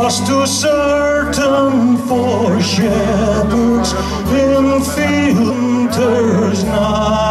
Lost to certain for shepherds in field night.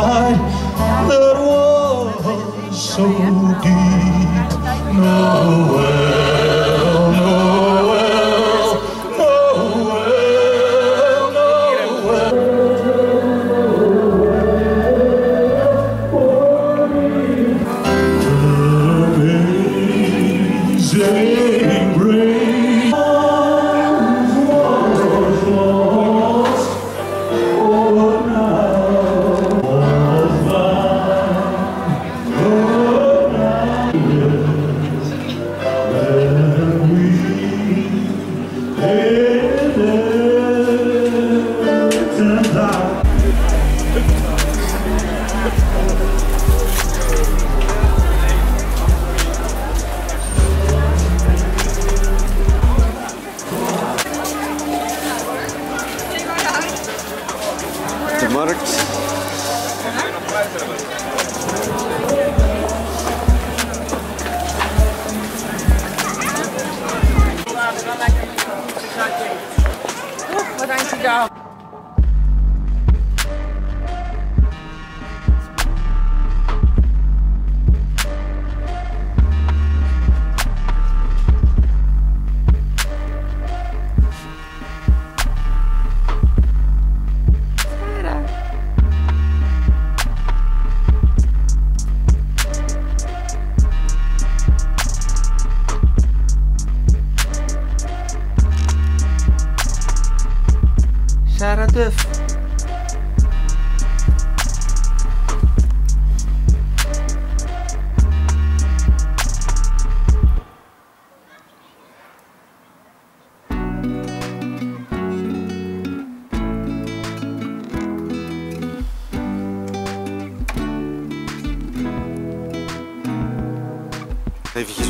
Sarah Duff.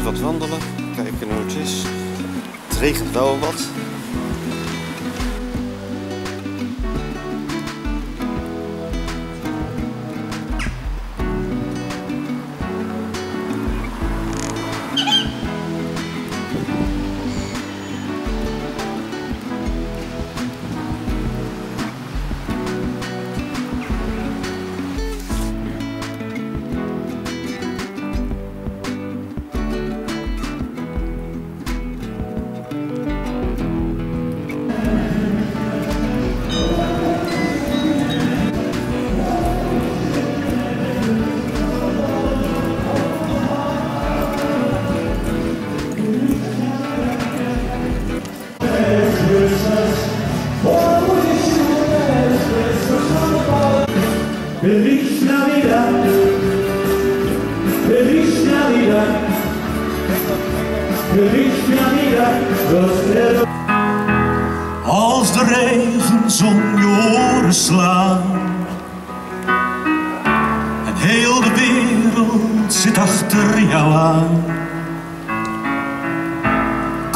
Wat wandelen, kijken hoe is. Het regent wel wat.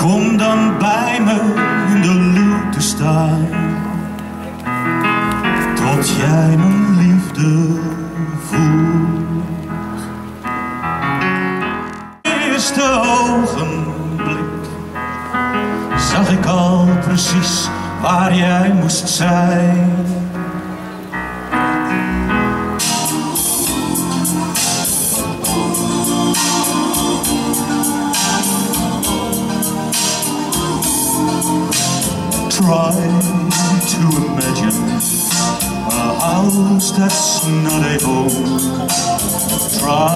Kom dan bij me in de te staan, tot jij mijn liefde voelt. Eerste ogenblik zag ik al precies waar jij moest zijn. try to imagine a house that's not a home. Try.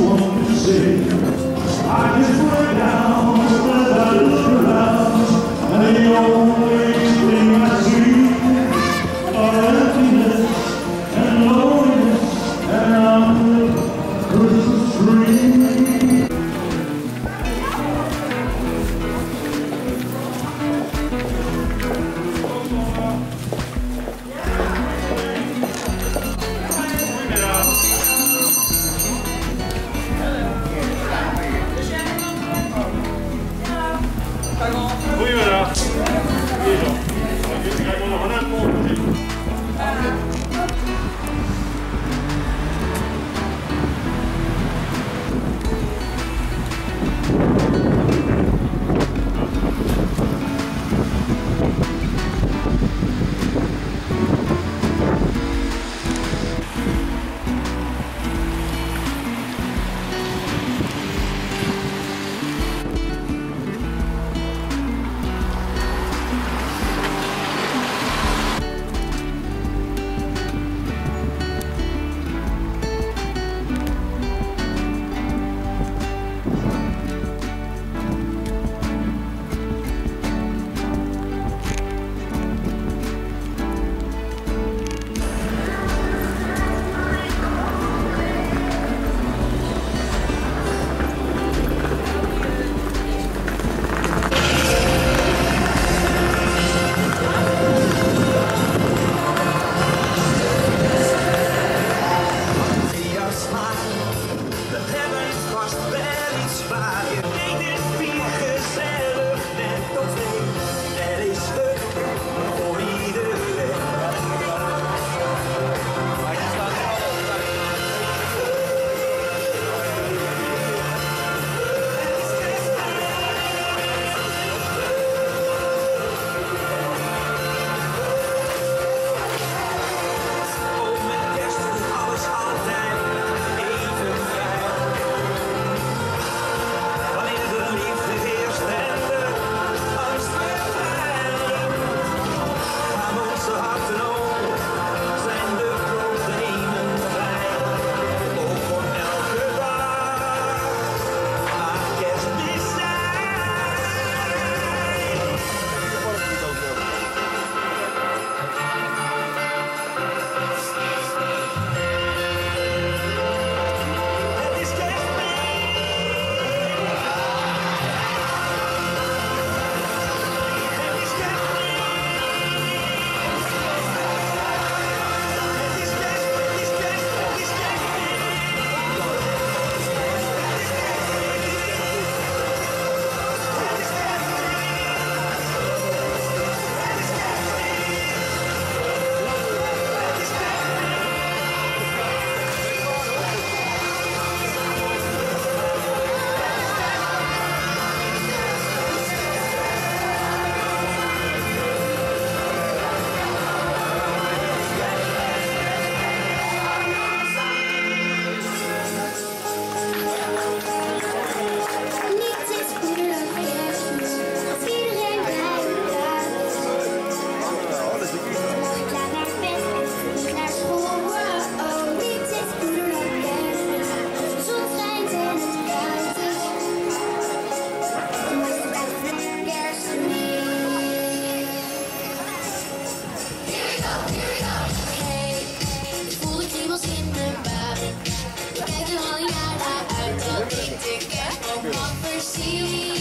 I just went down the around, and the only Take a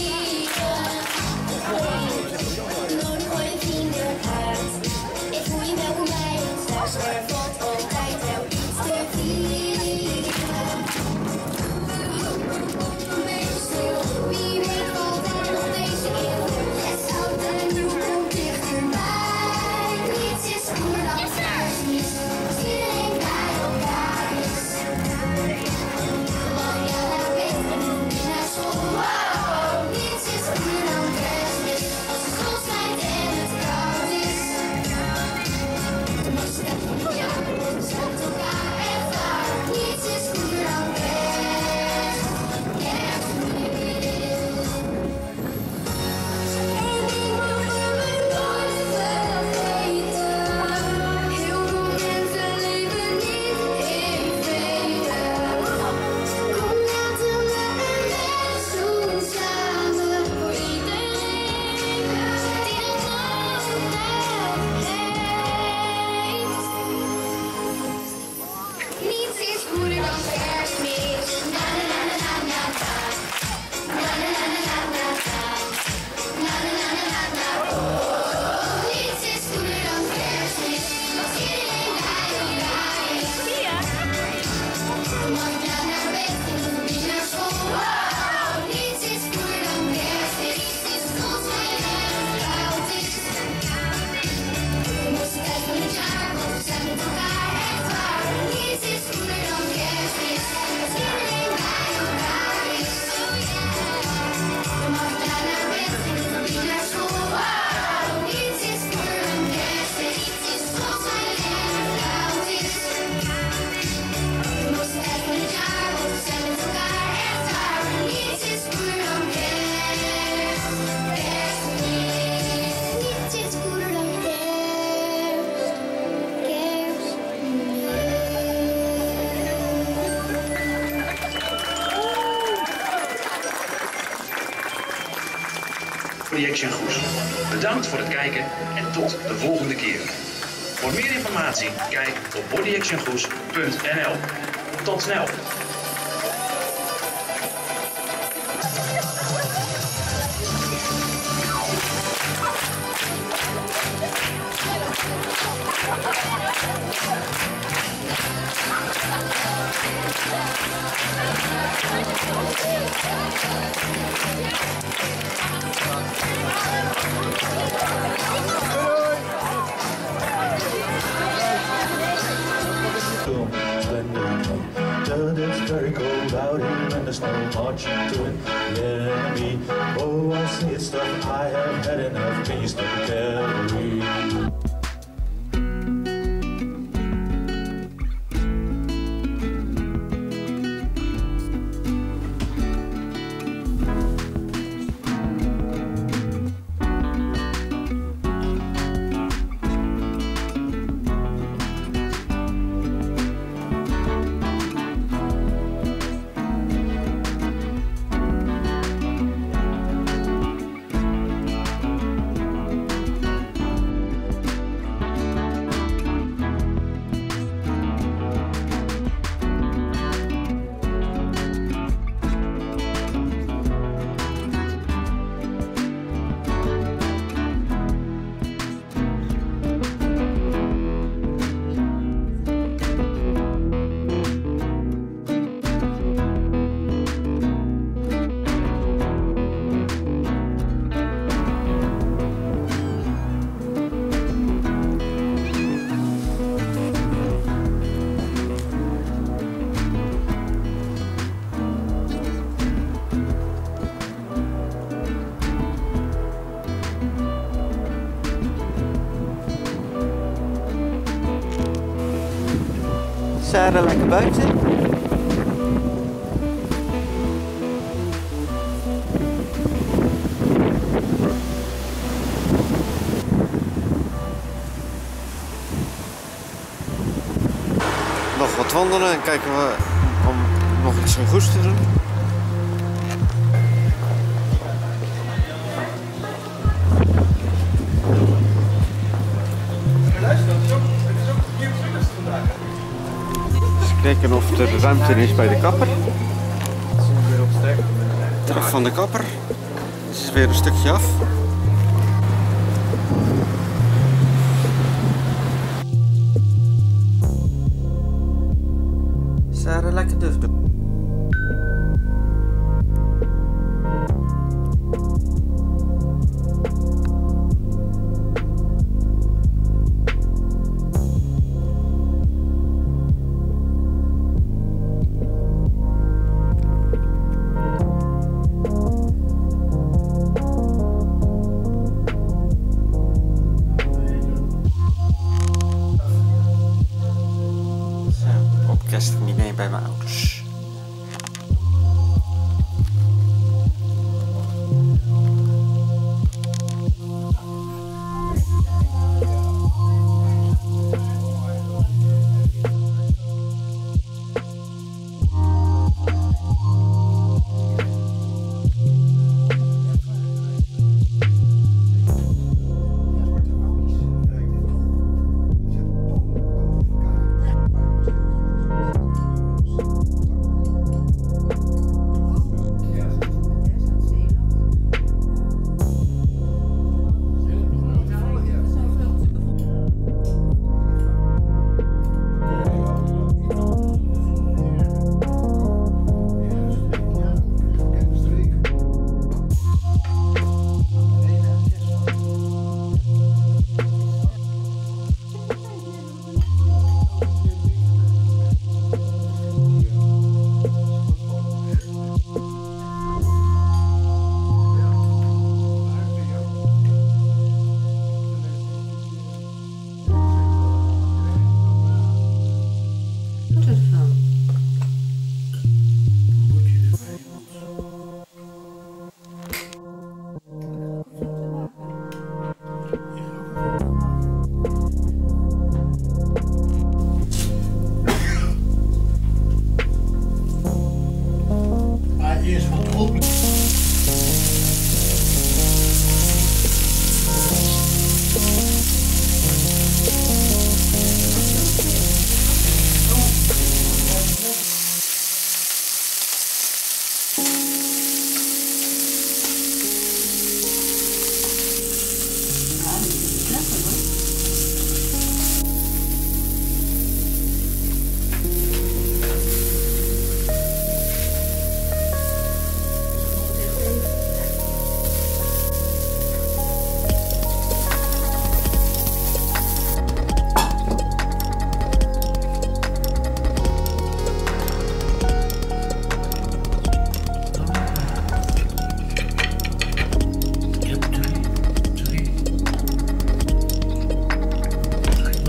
Body Action Goes. Bedankt voor het kijken en tot de volgende keer. Voor meer informatie kijk op bodyactiongoes.nl. Tot snel! Very cold out here and there's not much to it. The enemy, oh, I see it's stuff I have had enough. Can you stop Sarah lekker buiten. Nog wat wandelen en kijken we om nog iets goeds te doen. Kijken of er ruimte is bij de kapper. Terug van de kapper. Het is weer een stukje af.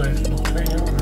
Mas não tem